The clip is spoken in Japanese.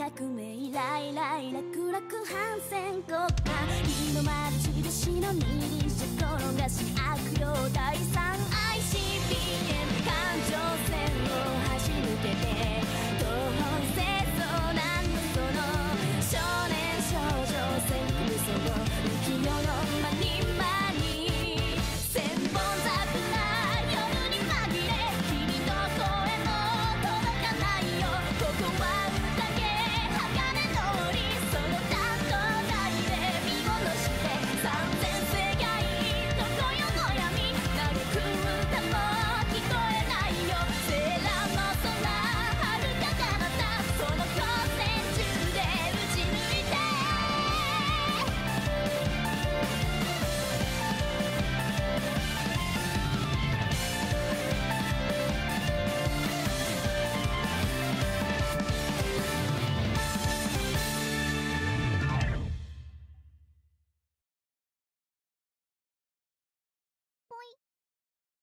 革命イライラ反戦国家。ンセン印の二輪しの霊第